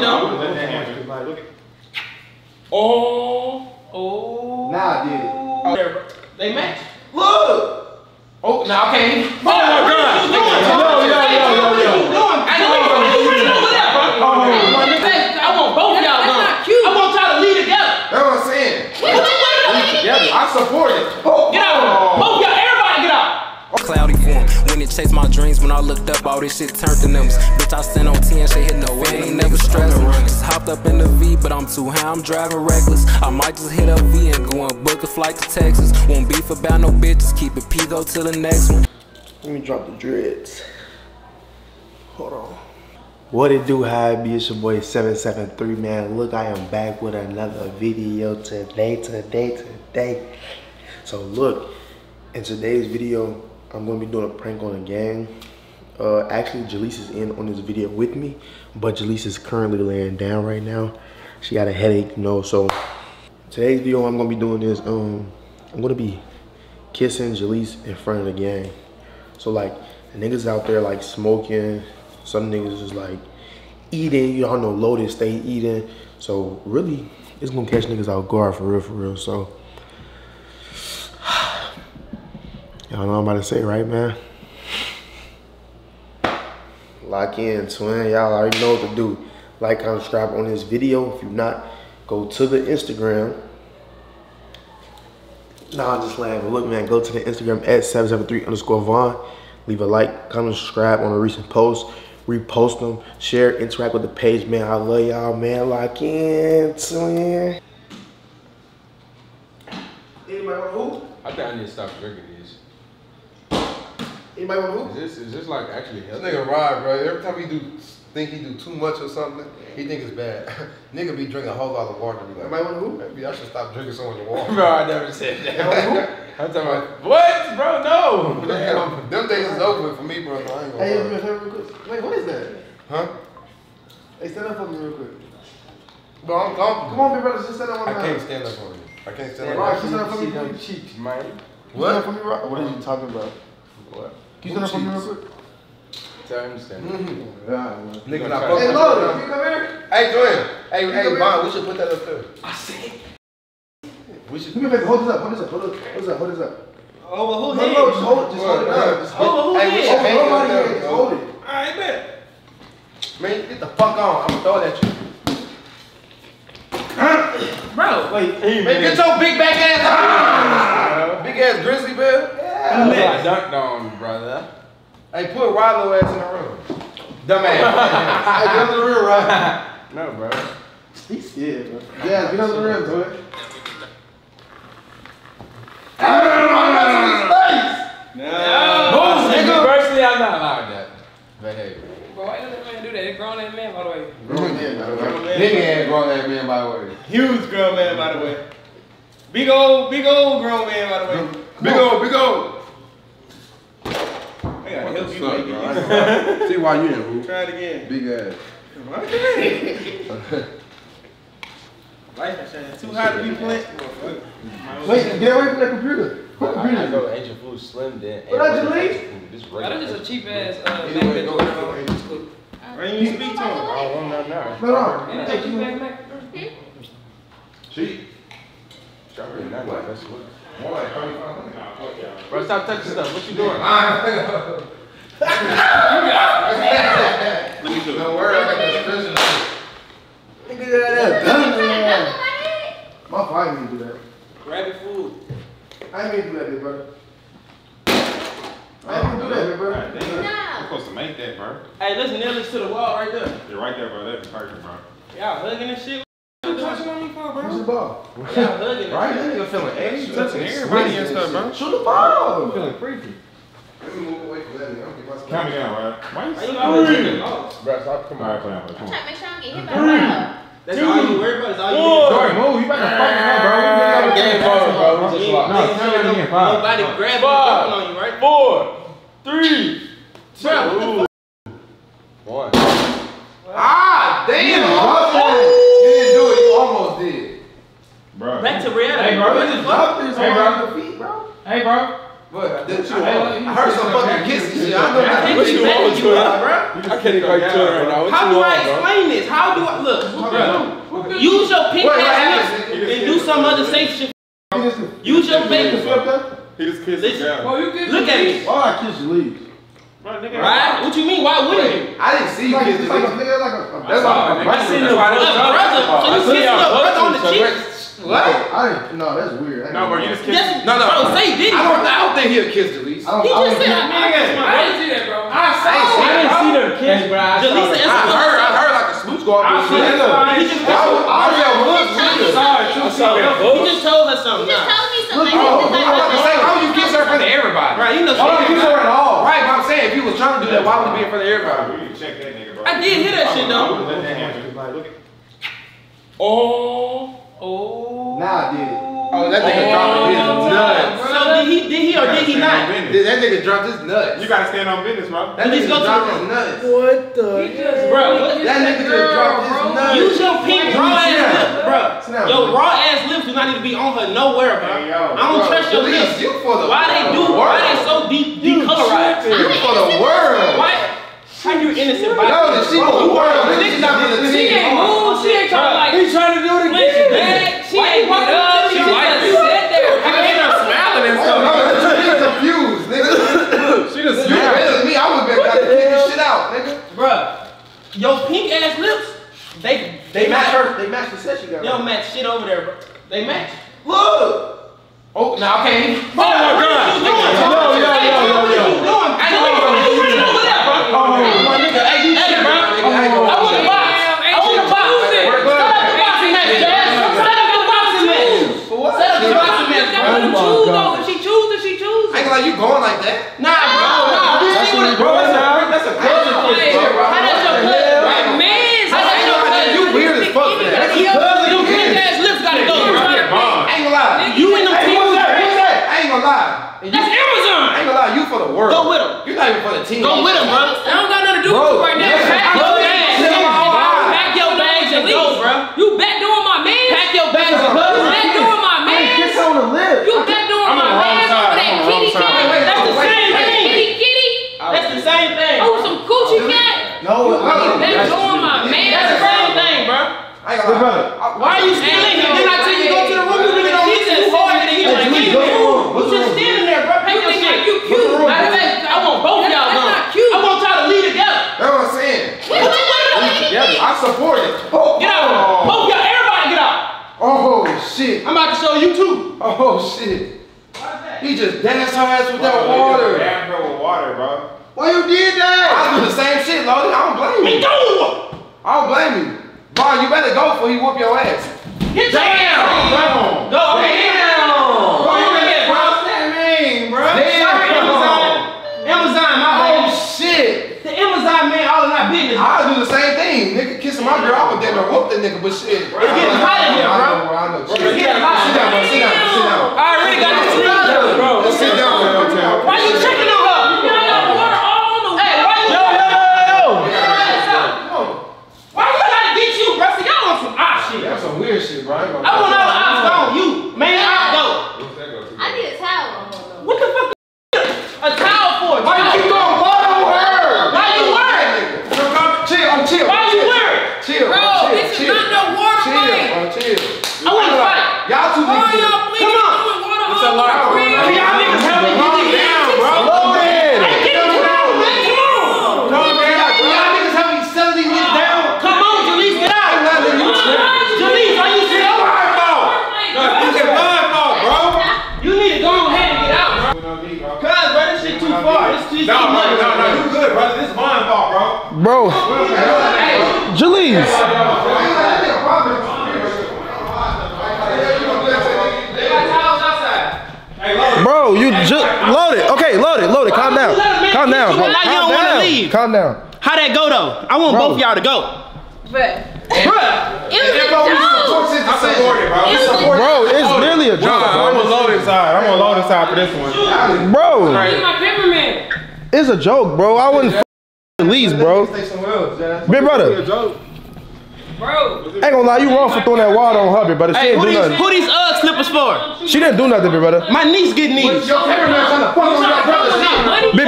matching though. Let that happen. Like, look at- Oh, oh. Nah, I did it. They match. Look! Oh, now okay. Oh my God. Yo, yo, yo, yo, yo. I know you know what that, bro. Oh. I want both of y'all That's not cute. I want y'all to lead together. That's what I'm saying. Together. I support it. Oh, Get out. Both y'all, everybody get out. Cloudy form. When it chased my dreams, when I looked up, all this shit turned to numbers. Bitch, I stand on 10, shit hit no way, ain't never stressing. Just hopped up in the V, but I'm too high, I'm driving reckless. I might just hit a V and go and book a flight to Texas. Won't beef about no bitches, keep it P, go to the next one. Let me drop the dreads. Hold on. What it do, how it be? It's your boy 773, man. Look, I am back with another video today, today, today. So look, in today's video, I'm gonna be doing a prank on a gang. Uh, actually, Jaleece is in on this video with me, but Jaleece is currently laying down right now. She got a headache, you know, so today's video I'm gonna be doing is, um, I'm gonna be kissing Jaleece in front of the gang. So like the niggas out there like smoking, some niggas is like eating, y'all know Lotus stay eating. So really it's gonna catch niggas out guard for real, for real. So y'all know what I'm about to say, right man? Lock in, twin. Y'all already know what to do. Like, comment, subscribe on this video. If you not, go to the Instagram. Nah, I'm just playing. But look, man, go to the Instagram at 773 underscore Von. Leave a like, comment, subscribe on a recent post. Repost them, share, interact with the page, man. I love y'all, man. Lock in, twin. Anybody want to hoop? I think I need to stop drinking these. Anybody want to hoop? Is this is this like actually This nigga ride, bro. Every time he do think he do too much or something, he think it's bad. nigga be drinking a whole lot of water. Be like, Anybody want to hoop? maybe I should stop drinking so much water. Bro, I never said that. I'm talking about what, bro? No. Damn, them days is over for me, bro. No, I ain't gonna Hey, lie. you real quick. Wait, what is that? Huh? Hey, stand up for me real quick. Bro, I'm comfortable. Come on, big brother, just stand up on I can't stand up for you. I can't stand Right, up. you stand up for me, See them please. cheeks, man. What? Stand up for me. What are you talking about? What? Can you stand up for me real quick? Tell him to stand. up. Nigga, gonna not try- fuck Hey, with look, you. if you come here, Hey, Joanne. Hey, come hey, here. Von, we should put that up there. Ah, I said. We should. Give me a minute. Hold this up. Hold this up. Hold this, hold this up. Hold this up. Over who No, head? no, just hold it. Just hold it down. Just hold Over who Hey, we head? should hang it up Nobody there, here. Just bro. hold it. Alright, bet. Man, get the fuck on. I'm gonna throw it at you. Bro, wait. Man, get your big back ass out. Big ass grizzly bear. I dunked on, you, brother. Hey, put Rilo ass in the room. Dumbass. Hey, get under the rim, right? No, bro. He's scared, bro. Yeah, get under the rim, do it. No, Nigga, personally, I'm not allowed that behavior. Bro, why does that man do that? They grown ass man, by the way. Nigga ass grown ass man, by the way. Huge grown man, by the way. Big old, big old grown man, by the way. Big old, big old. I gotta help you make it. See why you in hoop. Try it again. Big ass. Life is. Too hot to be playing. Wait, get away from that computer. What I, I go Ancient Food Slim then. What and that you what is leave? This Why that's just a cheap ass uh, Either Mac way, that go you with ordered it. on. It's cool. Why you even speak to him? I don't want none now. No, no. Ain't that a cheap ass Mac? Strawberry, not like that's what. More like 3500. Bro, stop touching stuff. What you doing? Don't worry, I got the special shit. Nigga, that done. My fault, I didn't to do that. Rabbit food. I didn't mean to do that, big brother. I didn't mean to do that, big brother. God damn. You're supposed to make that, bro. Hey, let's nail this to the wall right there. You're right there, bro. That'd be perfect, bro. Y'all hugging and shit. What you touching on me for, Where's bro? the ball? Y'all hugging Right? That nigga feeling extra. Touching everybody and stuff, bro. Shoot the ball. feeling freaky. Let me move away from that nigga. I'm gonna get Count me down, bro. Why you Why always Three. taking lost? Bro, stop. Come All right, on. play on, play I'm trying to make sure I don't get hit by the ball. That's all you worry about is all you Jordan, move. You about to fuck me up, bro. We ain't Game got over, bro. We You just ain't- lost. No, you ain't tell me having again, five. Nobody grabbing Five. and on you, right? Four, three, Bro, what the fuck? one. Ah, damn! You didn't do it. You almost did. Bro. Back to reality. Hey, bro. What the fuck? Drop this Hey, bro. your bro. Hey, bro. What? Did you? Hey, I heard some fucking kissy shit. shit. I know that. What you want, you up, bro? I can't even quite tell right now. What How do I explain this? How do I look, bro? Use your pink What- what ass lips and do some other safe shit. Use your fake. He just kissed Listen. his Bro, down. you Look at me. Why I kiss leaves? Right? What you mean? Why wouldn't you? I didn't see you Like, kiss it's the like a bitch. nigga, like a. That's like a I seen the A brother. So you kissing your brother on the cheek? What? I didn't. No, that's weird. No, bro, you just kissed. Yes. No, no. Bro, say did he? I don't, I don't think he'll kiss Delise. I don't. He I just don't said, think- I kissed my I brother. didn't see that, bro. I ain't I didn't see them kiss, bro. I Jaleesa, it. I heard, I heard like a smooch go off. I with seen shit. it. He just, I was, I was at Woods with her. I saw it. he just told her something. Just Nah. tell me something. Oh, Like, I'm to say, how would you kiss her in front of everybody? Right, you know. Why don't you kiss her at all? Right, but I'm saying, if you was trying to do that, why would it be in front of everybody? We need to check that nigga, bro. I did hear that shit though. Let that happen. Like, look at. Oh, that nigga dropped his nuts. So did he? Did he or did he not? Dude, That nigga dropped his nuts. You gotta stand on business, bro. That Please nigga dropped his nuts. What the? Bro, what? That nigga just dropped his nuts. Use your pink raw ass lips, bro. down, Your raw ass lips do not need to be on her nowhere, bro. Hey, yo, I don't Bro, trust your lips. You for the Why they do? Why they so deep decolorized? You for the world. Why? How you innocent? by- No, that she for the world. She not She ain't moved. She ain't trying to like. He trying to do it Flinch again. back. She Why ain't you get walking up. up She to just me like sat there. She not smiling and No, stuff. no, she confused, nigga. She just You better than me, I would've been got to kick this shit out, nigga. Bruh, your pink ass lips, they They match her. They match the set she got. They don't match shit over there. They match. Look. Oh, now okay. Oh my god! Yo, yo, yo, yo, yo, yo. I know you running over there, bro. Oh, my nigga, hey, you Hey, shit, bro. nigga. I ain't gonna I want the lie. box. I want the box. Work Set up good. the boxing match, Jazz. Set up the boxing match. For what? Set up the boxing match, Got bro. her to choose though. If she chooses, she chooses. I ain't gonna lie, you going like that? Nah, bro. Nah, we see what Bro, that's a, that's a cousin Like, kiss, bro. How that's your cousin, bro? Like, man, How that's your cousin? You weird as fuck for that. That's That's your cousin. Them pink ass lips gotta go, bro. I ain't gonna lie. You and them Hey, pink what's that? lips. What's that? I ain't gonna lie. And you- That's I ain't gonna lie, you for the world. Go with 'em. You're not even for the team. Go with him, bro. I don't got nothing to do with Bro, you right now. listen, Pack I'm your bags. tell me how I- Pack your bags and go, bro. You back doing my man. Pack your bags and go. You go. back doing my I ain't kiss man. her on the lip. You back doing my man side. over I'm that on the wrong kitty cat. That's the wait, same wait. thing. Kitty kitty. That's the same thing. Oh, some coochie cat. No, You no. back doing my man. That's the same thing, bro. I ain't gonna lie. Why are you still in here? Didn't I tell you to go to the room? You really don't listen too hard and you like, Julie, leave go the to the room. room. Go You to the just room. standing there, bro. Pack You your think shit. like you cute. Matter of fact, I want both That's- y'all that's gone. not cute. I want y'all to leave together. That's what I'm saying. Wait, wait, wait, wait. Together. I support it. Oh, Get out. Both y'all, everybody get out. oh shit. I'm about to show you too. Oh shit. He just danced her ass with that water. Damn her with water, bro. Why you did that? I do the same shit, Lodi. I don't blame you. Me you. too. I don't blame you. Bro, you better go before he whoop your ass. Get down. Go. Okay. Damn. Go ahead, bro. What's that mean, bro? Sorry, Amazon. Amazon, my Oh bad. shit. The Amazon man, all in our business. I'll do the same thing. Nigga kissing my girl, I would damn near whoop that nigga, but shit. It's getting hot in here, bro. I know, bro. I know. It's getting hot. Sit down, bro. Sit down. Sit down. I already got the screen. Bro, Let's sit down, bro. Why you checking on her? I got water all on the Hey, why you? Yo, yo, yo, yo. Why you gotta get you, bro? See, y'all want some op shit. That's some weird shit, bro. I ain't gonna I want all the ops gone. You, man, op go. I need a towel. What the fuck? A towel for? Why you keep going water on her? Why you worried? Chill, I'm chill. Why you worried? Chill, Bro, chill, this is chill. not no water Chill, fight. bro, chill. I wanna fight. Y'all two Why niggas. y'all please Come on. doing water It's a on lot. the Can crib? Can y'all niggas help me Calm get this down, down, bro. bro? Loaded. Hey, get him down, man. Come on. Calm down. Can y'all niggas help me settle these niggas down? Come on, Jaleece, get out. I'm not letting you trip. Jaleece, are you serious? You need to go ahead and get out, bro. Cuz, bro, this shit too far. This shit too No, no, much. no, no, you good, brother. This is mine fault, bro. Bro, Jaleece. They got towels outside. Hey, load. Bro, you just load it. Okay, load it, load it. Calm down. Calm down. Now you Calm don't down. Calm down. How that go though? I want Bro. both y'all to go. But Bruh. It was a joke. I support it, bro. It was Bro, it's literally a Nah, joke. I'm gonna load inside. I'm gonna load inside for this one. Bro, he's it's a joke, bro. I wouldn't least, bro. Big brother. Bro. Ain't gonna lie, you wrong for throwing that water on Hubby, but it hey, didn't do nothing. Who these Ugg slippers for? She didn't do nothing, big brother. My niece getting these. Big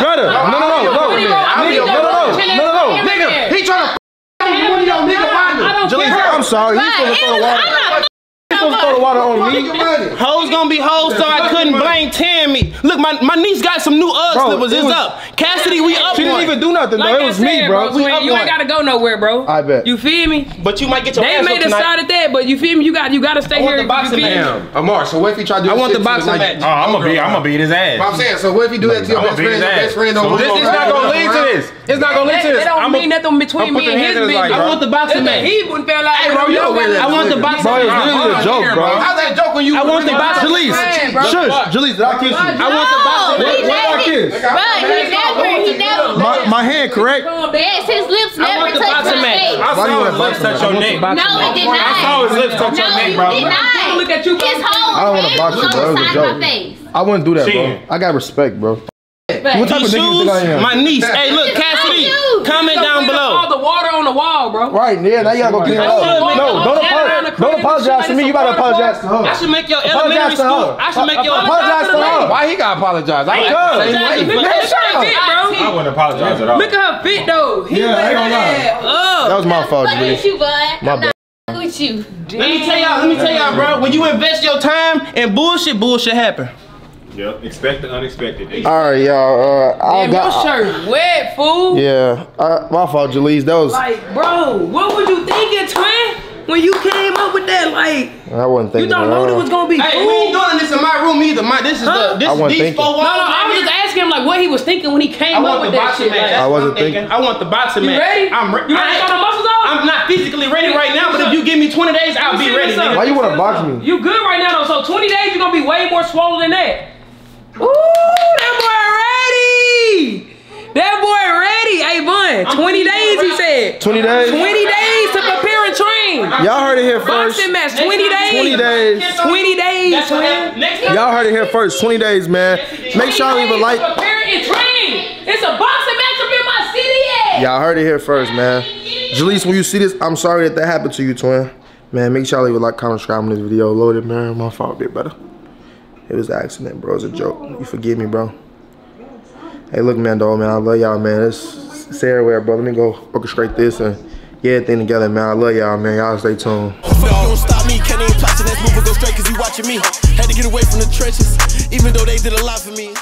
brother. No, no, no, no. No, no, no. No, no. Nigga, he trying to fuck on nigga. Jaleesa, I'm sorry. He's gonna throw the water. You supposed to throw the water on me. Hoes gonna be hoes, so I couldn't blame Tammy. Look, my, my niece got some new Ugg slippers. it It's was- up. Cassidy, we up She didn't even do nothing, though. It was me, bro. We up you ain't gotta go nowhere, bro. I bet. You feel me? But you might get your They ass may whooped tonight. decided that, but you feel me? You got you gotta stay I want here. the boxing you feel match. Damn, Amar. So what if he try to do I want the to boxing like- match. Oh, I'm gonna beat. I'm gonna beat his ass. But I'm saying, so what if he do that to your best friend? Your ass. best friend So don't this is not gonna lead to this. It's not gonna lead to That, this. that don't I'ma- mean nothing between me and the his hands in his business. life, I want the boxing That's match. He wouldn't feel like. Hey, bro, you a weird I want the nigga. boxing Bro, it was literally a joke, bro. How's that joke when you? I want the boxing Jaleece, Man, shush. Jaleece, did I kiss you? I want the boxing No, match. he What did I never. kiss? Bro, he never, he never. My, my hand, correct? Yes, his lips never want touched my face. I Why you saw wanna his lips touch your neck, bro. No, it did not. I saw his lips touch your No, neck, you bro. did not. Look at you, His whole I don't wanna hand box was you, on bro. It the was a side of joke. my face. I wouldn't do that, bro. I got respect, bro. But What type These of nigga you shoes, think I am? my niece. Hey, look, It's Cassidy, comment down below. All below. the water on the wall, bro. Right, yeah, now you gotta go clean it up. No, don't apologize. Don't apologize to me. You gotta apologize to her. I should make your Apologize elementary to school. her. I should make your Apologize to her. Why he gotta apologize? I act the Because- same way. Look at her fit, I wouldn't apologize at all. Look at her fit, though. He Yeah, I ain't gonna lie. lie. That was my fault, Fuck Jaleece. with you, bud. My I'm bad. with you. Let me tell y'all, let me tell y'all, bro. When you invest your time in bullshit, bullshit happen. Yep. Expect the unexpected. All right, y'all. Uh, I Damn, your got. shirt wet, fool. Yeah, uh, my fault, Jaleece. That was. Like, bro, what was you thinking, twin? When you came up with that, like, I wasn't you thinking. don't at know it was gonna be Hey, cool. we ain't doing this in my room either. My, this is Huh? the this I wasn't these thinking. four walls. No, no, I was just asking him like what he was thinking when he came up with that shit. Like, I wasn't thinking. thinking. I want the boxing you match. ready? I'm re- you I ready ain't- to the muscles off? I'm not physically ready right now, but if you give me 20 days, I'll be ready. what's up. nigga. Why you wanna box me? You good right now though, so 20 days you're gonna be way more swollen than that. Ooh, that boy ready! That boy ready! Hey, Bun, 20 days he said. 20 days? 20 days to prepare and train. Y'all heard it here first. Boxing match, 20 days. 20 days. 20 days, That's twin. happened. Next time. Y'all heard it here first. 20 days, man. Make sure y'all leave a like. Prepare and train. It's a boxing match up in my city. Y'all heard it here first, man. Jaleece, when you see this, I'm sorry that that happened to you, twin. Man, make sure y'all leave a like, comment, subscribe on this video. Loaded, man. My fault, bit better. It was an accident, bro. It was a joke. You forgive me, bro. Hey, look, man, dog, man. I love y'all, man. It's, it's everywhere, bro. Let me go orchestrate this and get everything together, man. I love y'all, man. Y'all stay tuned. Don't stop me, can't even plot next move, go straight cause you watching me. Had to get away from the trenches, even though they did a lot for me.